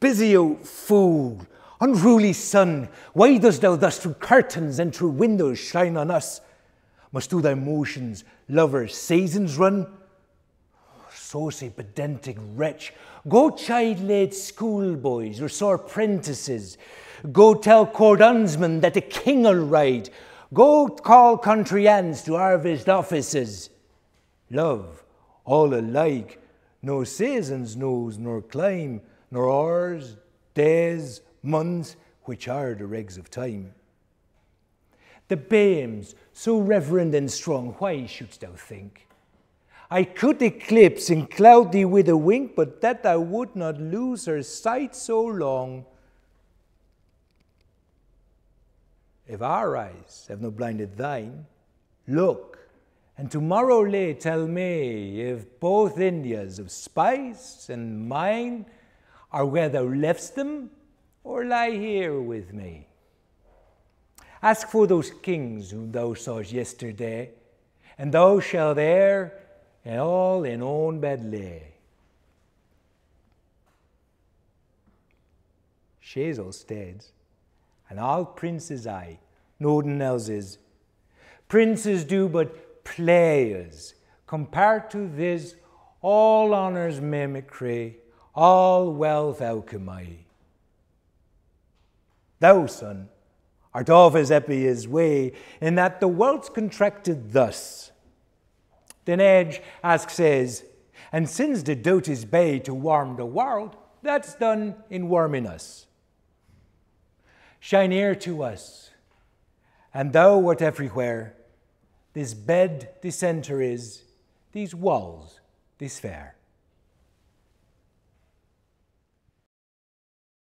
Busy, O fool, unruly sun, why dost thou thus through curtains and through windows shine on us? Must do thy motions, lover, seasons run? Saucy, pedantic wretch, go chide late schoolboys or sore apprentices. Go tell cordonsmen that the king'll ride. Go call country hands to harvest offices. Love, all alike, no seasons knows nor climb, nor hours, days, months, which are the regs of time. The beams, so reverend and strong, why shouldst thou think? I could eclipse and cloud thee with a wink, but that I would not lose her sight so long. If our eyes have not blinded thine, look, and tomorrow lay tell me if both Indias of spice and mine are where thou left'st them, or lie here with me. Ask for those kings whom thou sawest yesterday, and thou shalt there and all in own bed lay. Shazel steads, and all princes I, noden else is. Princes do but players, compared to this, all honors mimicry, all well wealth alchemy. Thou, sun, art of as Epia's way, in that the world's contracted thus then Edge asks says, and since the dote is bay to warm the world, that's done in warming us. Shine near to us, and thou art everywhere. This bed, this centre is, these walls, this fair.